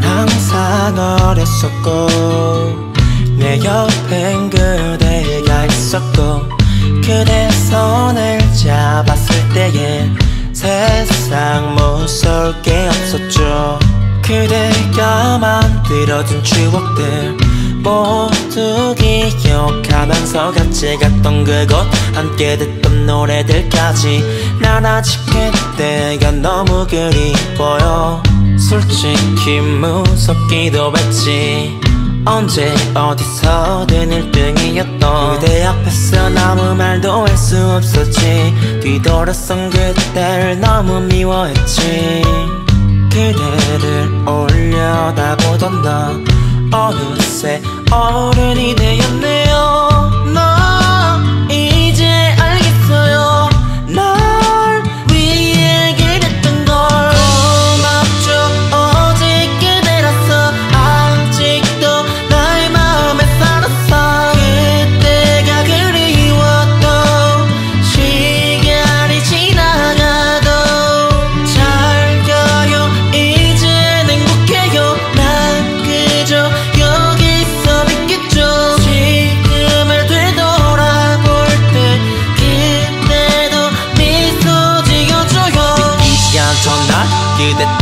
난 항상 어렸었고 내 옆엔 그대가 있었고 그대 손을 잡았을 때에 세상 무서울 게 없었죠. 그대가 만들어준 추억들 모두 기억하면서 같이 갔던 그곳 함께 듣던 노래들까지. 난 아직 그때가 너무 그리워요 솔직히 무섭기도 했지 언제 어디서든 1등이었던 그대 앞에서 아무 말도 할 수 없었지. 뒤돌아선 그때를 너무 미워했지. 그대를 올려다보던 나 어느새 어른이 되었네요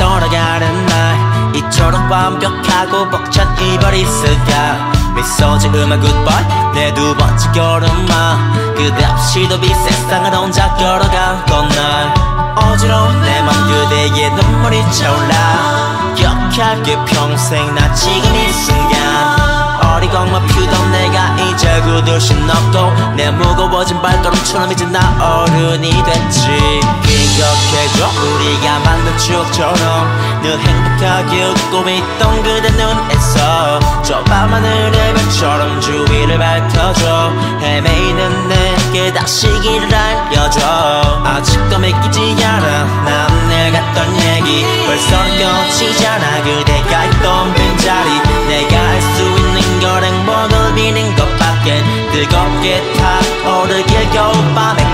떠나가는 날 이처럼 완벽하고 벅찬 이별이 있을까? 미소 지으면 굿바이 내 두 번째 걸음마. 그대 없이도 이 세상을 혼자 걸어갔던 날. 어지러운 내맘 그대의 눈물이 차올라. 기억할게 평생 나 지금 이 순간 어리광만 피우던 내가 이제 굳을 순 없고 내 무거워진 발걸음처럼 이제 나 어른이 됐지. 기억해줘 우리가 만든 추억처럼. 늘 행복하게 웃고 있던 그대 눈에서 저 밤하늘의 별처럼 주위를 밝혀줘. 헤매이는 내게 다시 길을 알려줘. 아직도 믿기지 않아. 난늘 갔던 얘기. 벌써 그대 게 타오르길 겨울밤에